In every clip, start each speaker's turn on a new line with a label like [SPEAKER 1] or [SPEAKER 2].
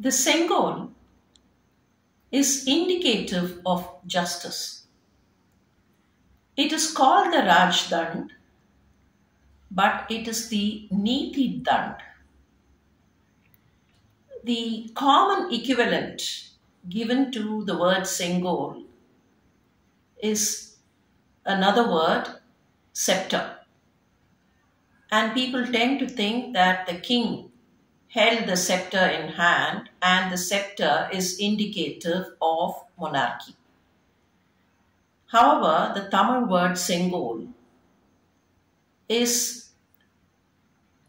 [SPEAKER 1] The Sengol is indicative of justice. It is called the Rajdand, but it is the Niti Dand. The common equivalent given to the word Sengol is another word, scepter. And people tend to think that the king held the scepter in hand and the scepter is indicative of monarchy. However, the Tamil word Sengol is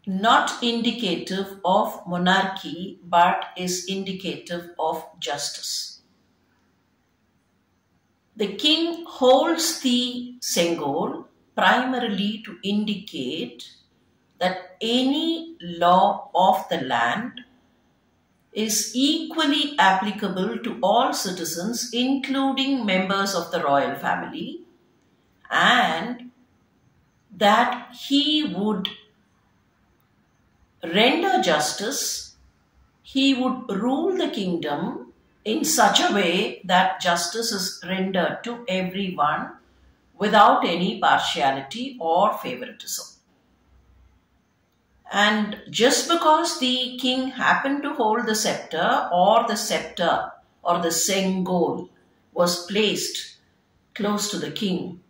[SPEAKER 1] not indicative of monarchy but is indicative of justice. The king holds the Sengol primarily to indicate that any law of the land is equally applicable to all citizens, including members of the royal family, and that he would render justice, he would rule the kingdom in such a way that justice is rendered to everyone without any partiality or favoritism. And just because the king happened to hold the scepter or the scepter or the sengol was placed close to the king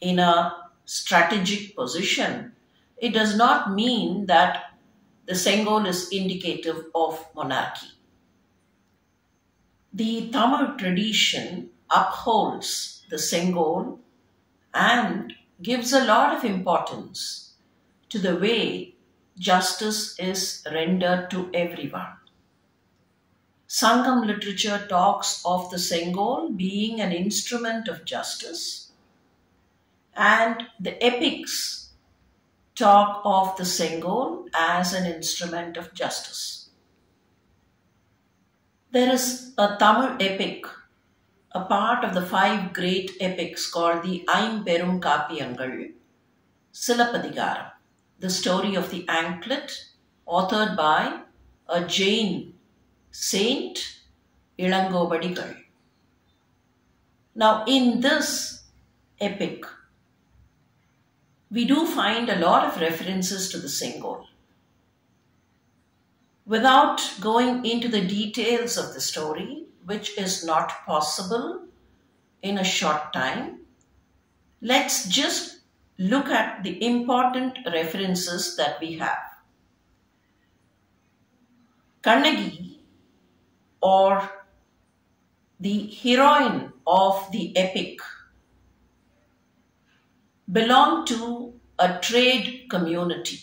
[SPEAKER 1] in a strategic position, it does not mean that the sengol is indicative of monarchy. The Tamil tradition upholds the sengol and gives a lot of importance to the way justice is rendered to everyone. Sangam literature talks of the Sengol being an instrument of justice, and the epics talk of the Sengol as an instrument of justice. There is a Tamil epic, a part of the five great epics called the Aimperum Kapiyangal, Silappadigaram the story of the anklet, authored by uh, a Jain saint, Ilango Ilangobadigal. Now, in this epic, we do find a lot of references to the Sengol. Without going into the details of the story, which is not possible in a short time, let's just look at the important references that we have. Kannagi or the heroine of the epic belonged to a trade community.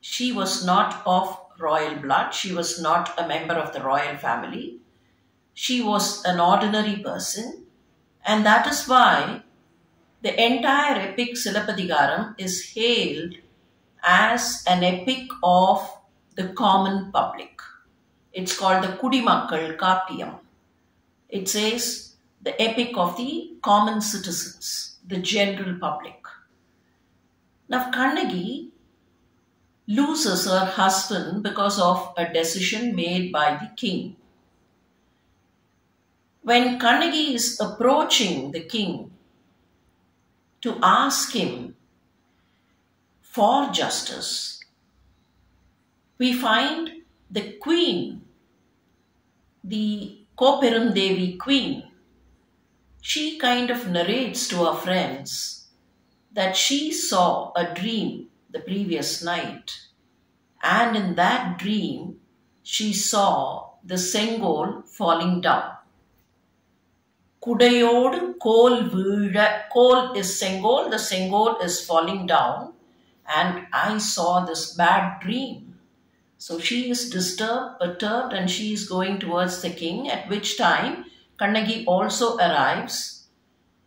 [SPEAKER 1] She was not of royal blood. She was not a member of the royal family. She was an ordinary person. And that is why the entire epic Silapadigaram is hailed as an epic of the common public. It's called the Kudimakkal Kapiyam. It says the epic of the common citizens, the general public. Now, Kannagi loses her husband because of a decision made by the king. When Kannagi is approaching the king to ask him for justice, we find the queen, the Kopperundevi queen, she kind of narrates to her friends that she saw a dream the previous night, and in that dream, she saw the Sengol falling down. Kudayodu kol vira. Kol is sengol. The sengol is falling down. And I saw this bad dream. So she is disturbed, perturbed and she is going towards the king. At which time Kannagi also arrives.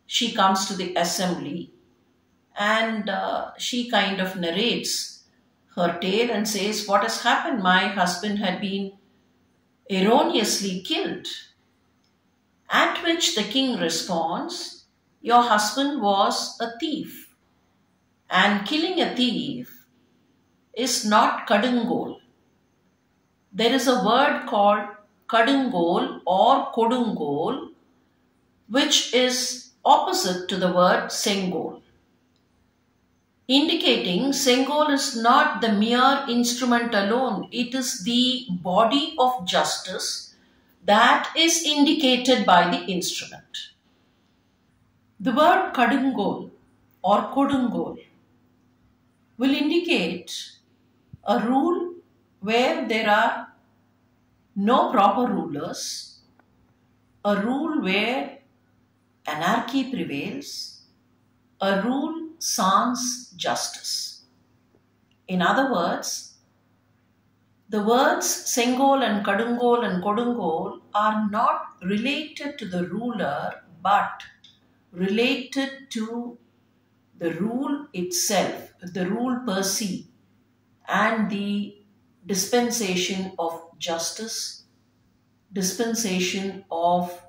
[SPEAKER 1] She comes to the assembly. And uh, she kind of narrates her tale and says, what has happened? My husband had been erroneously killed at which the king responds, Your husband was a thief, and killing a thief is not kadungol. There is a word called kadungol or kodungol, which is opposite to the word sengol, indicating sengol is not the mere instrument alone, it is the body of justice that is indicated by the instrument. The word kadungol or kodungol will indicate a rule where there are no proper rulers, a rule where anarchy prevails, a rule sans justice. In other words, the words Sengol and Kadungol and Kodungol are not related to the ruler but related to the rule itself, the rule per se, and the dispensation of justice, dispensation of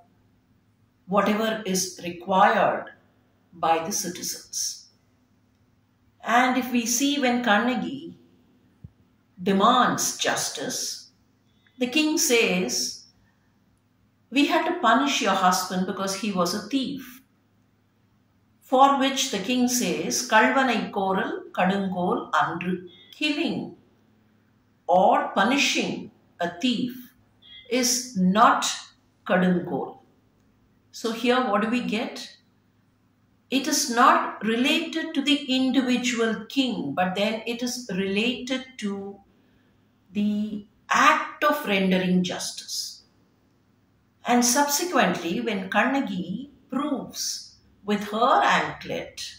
[SPEAKER 1] whatever is required by the citizens. And if we see when Kannagi demands justice, the king says, We had to punish your husband because he was a thief. For which the king says, Kalvanai koral kadungol andru, killing or punishing a thief is not kadungol. So here what do we get? It is not related to the individual king, but then it is related to the act of rendering justice. And subsequently, when Kannagi proves with her anklet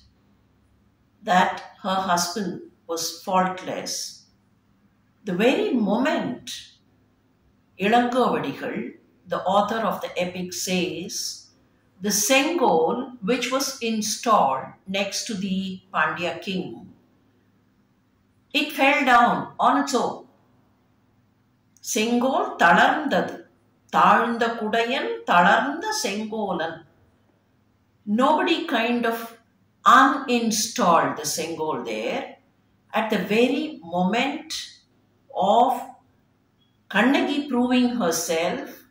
[SPEAKER 1] that her husband was faultless. The very moment Ilangovadigal, the author of the epic, says, the Sengol, which was installed next to the Pandya king, it fell down on its own. செங்கோல் தளர்ந்தது தாழ்ந்த குடையன் தளர்ந்த செங்கோலன் nobody kind of uninstalled the Sengol there at the very moment of Kannagi proving herself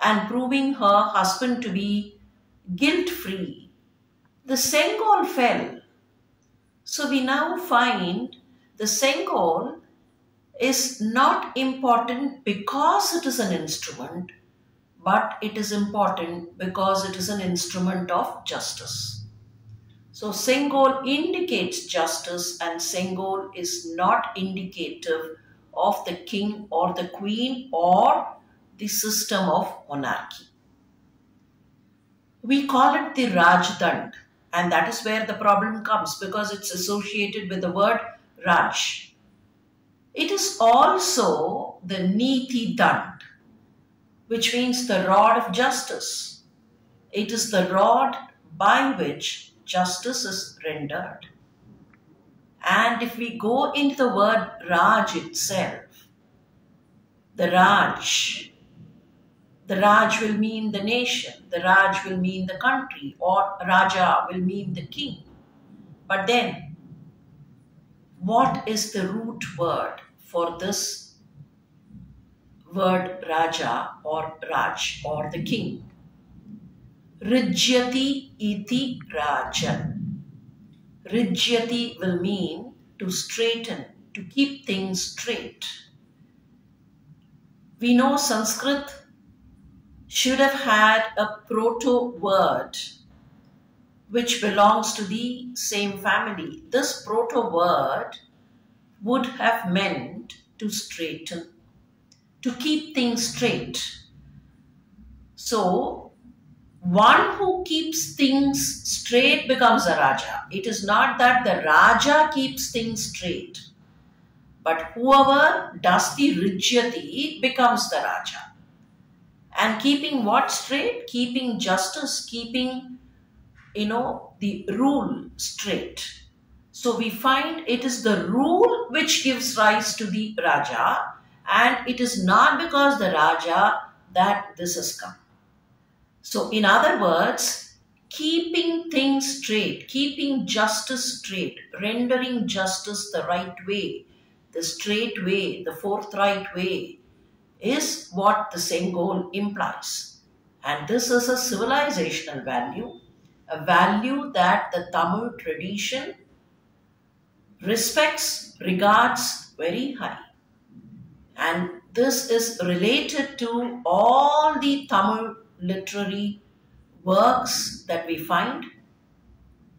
[SPEAKER 1] and proving her husband to be guilt free. The Sengol fell. So we now find the Sengol is not important because it is an instrument, but it is important because it is an instrument of justice. So Sengol indicates justice and Sengol is not indicative of the king or the queen or the system of monarchy. We call it the Rajdand and that is where the problem comes because it's associated with the word Raj. It is also the Niti Dand which means the rod of justice. It is the rod by which justice is rendered. And if we go into the word Raj itself, the Raj, the Raj will mean the nation, the Raj will mean the country, or Raja will mean the king. But then, what is the root word for this word Raja or Raj or the king. Rijyati iti Rajan. Rijyati will mean to straighten, to keep things straight. We know Sanskrit should have had a proto word which belongs to the same family. This proto word would have meant to straighten to keep things straight. So, one who keeps things straight becomes a Raja. It is not that the Raja keeps things straight, but whoever does the Rijyati becomes the Raja. And keeping what straight? Keeping justice, keeping, you know, the rule straight. So we find it is the rule which gives rise to the Raja and it is not because the Raja that this has come. So, in other words, keeping things straight, keeping justice straight, rendering justice the right way, the straight way, the forthright way, is what the Sengol implies. And this is a civilizational value, a value that the Tamil tradition respects, regards very high. And this is related to all the Tamil literary works that we find.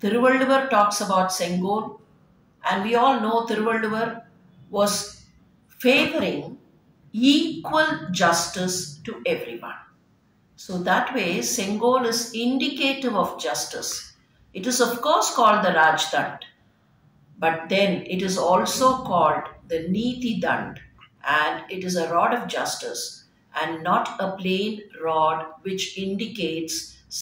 [SPEAKER 1] Thiruvalluvar talks about Sengol, and we all know Thiruvalluvar was favoring equal justice to everyone. So that way, Sengol is indicative of justice. It is of course called the Rajdand, but then it is also called the Niti Dand, and it is a rod of justice and not a plain rod which indicates